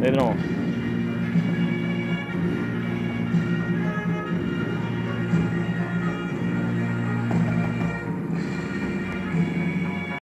They don't.